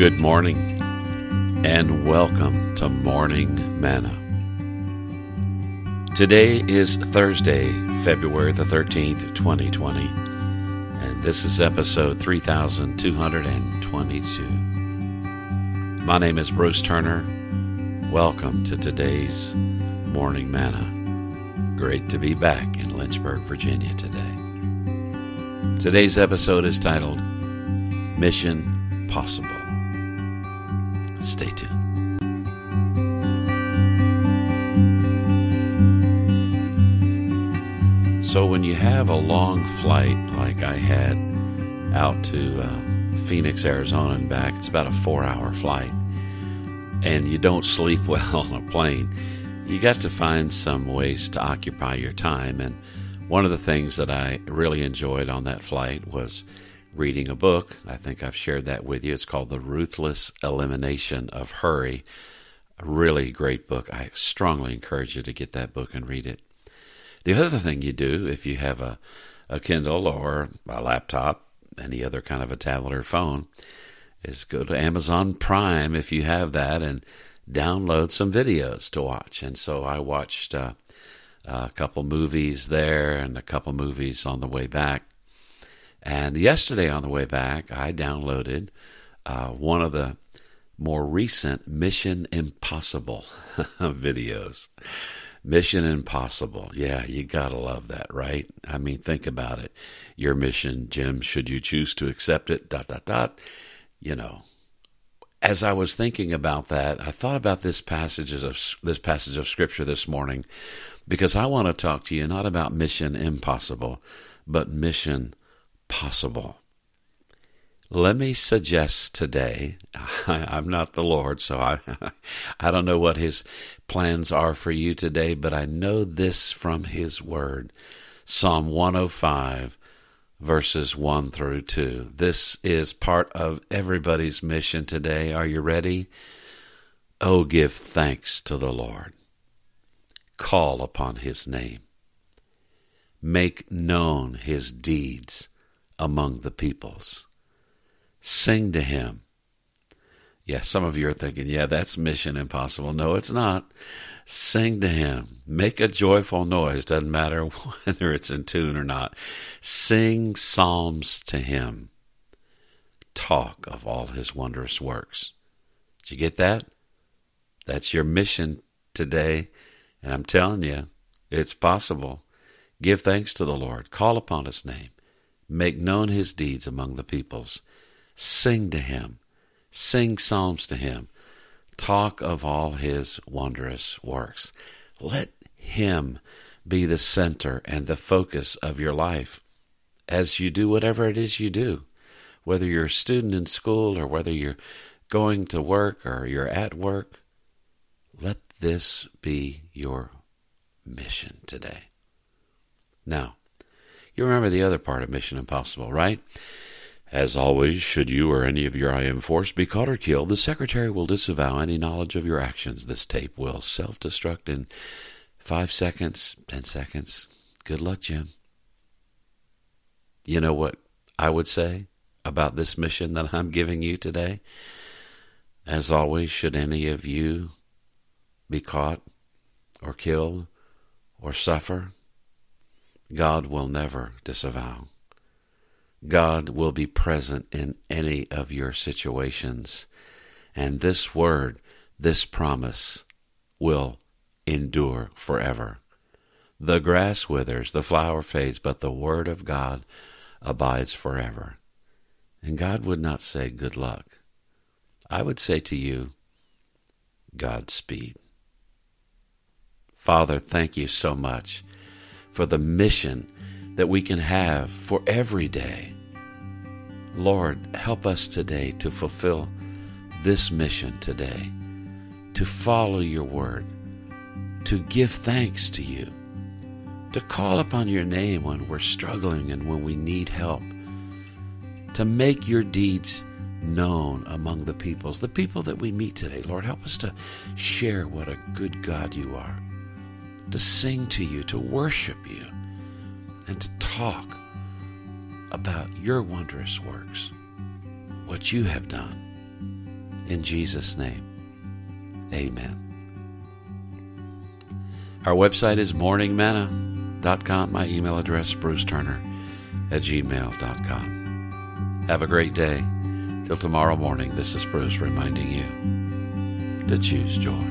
Good morning and welcome to Morning Manna. Today is Thursday, February the 13th, 2020, and this is episode 3222. My name is Bruce Turner. Welcome to today's Morning Manna. Great to be back in Lynchburg, Virginia today. Today's episode is titled Mission Possible. Stay tuned. So, when you have a long flight like I had out to uh, Phoenix, Arizona, and back, it's about a four hour flight, and you don't sleep well on a plane, you got to find some ways to occupy your time. And one of the things that I really enjoyed on that flight was reading a book. I think I've shared that with you. It's called The Ruthless Elimination of Hurry. A really great book. I strongly encourage you to get that book and read it. The other thing you do, if you have a, a Kindle or a laptop, any other kind of a tablet or phone, is go to Amazon Prime if you have that and download some videos to watch. And so I watched uh, a couple movies there and a couple movies on the way back. And yesterday on the way back, I downloaded uh, one of the more recent Mission Impossible videos. Mission Impossible. Yeah, you gotta love that, right? I mean, think about it. Your mission, Jim, should you choose to accept it, dot, dot, dot. You know, as I was thinking about that, I thought about this passage of this passage of scripture this morning because I want to talk to you not about mission impossible, but mission possible. Let me suggest today, I, am not the Lord, so I, I don't know what His plans are for you today, but I know this from His Word. Psalm 105, verses 1 through 2. This is part of everybody's mission today. Are you ready? Oh, give thanks to the Lord. Call upon His name. Make known His deeds among the peoples. Sing to him. Yeah, some of you are thinking, yeah, that's mission impossible. No, it's not. Sing to him. Make a joyful noise. Doesn't matter whether it's in tune or not. Sing psalms to him. Talk of all his wondrous works. Did you get that? That's your mission today. And I'm telling you, it's possible. Give thanks to the Lord. Call upon his name. Make known his deeds among the peoples. Sing to him. Sing psalms to him. Talk of all his wondrous works. Let him be the center and the focus of your life as you do whatever it is you do. Whether you're a student in school or whether you're going to work or you're at work, let this be your mission today. Now, you remember the other part of Mission Impossible, right? As always, should you or any of your IM force be caught or killed, the Secretary will disavow any knowledge of your actions. This tape will self destruct in five seconds, ten seconds. Good luck, Jim. You know what I would say about this mission that I'm giving you today? As always, should any of you be caught or killed or suffer, God will never disavow. God will be present in any of your situations. And this word, this promise, will endure forever. The grass withers, the flower fades, but the word of God abides forever. And God would not say good luck. I would say to you, Godspeed. Father, thank you so much for the mission that we can have for every day. Lord, help us today to fulfill this mission today, to follow your word, to give thanks to you, to call upon your name when we're struggling and when we need help, to make your deeds known among the peoples, the people that we meet today. Lord, help us to share what a good God you are, to sing to you, to worship you, and to talk about your wondrous works, what you have done. In Jesus' name, amen. Our website is morningmanna.com. My email address, Bruce Turner at gmail.com. Have a great day. Till tomorrow morning, this is Bruce reminding you to choose joy.